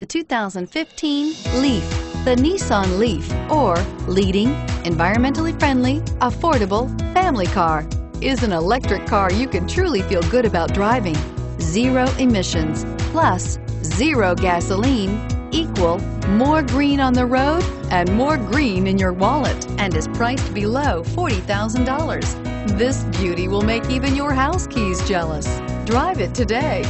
The 2015 Leaf. The Nissan Leaf, or leading, environmentally friendly, affordable family car, is an electric car you can truly feel good about driving. Zero emissions, plus zero gasoline, equal more green on the road and more green in your wallet and is priced below $40,000. This beauty will make even your house keys jealous. Drive it today.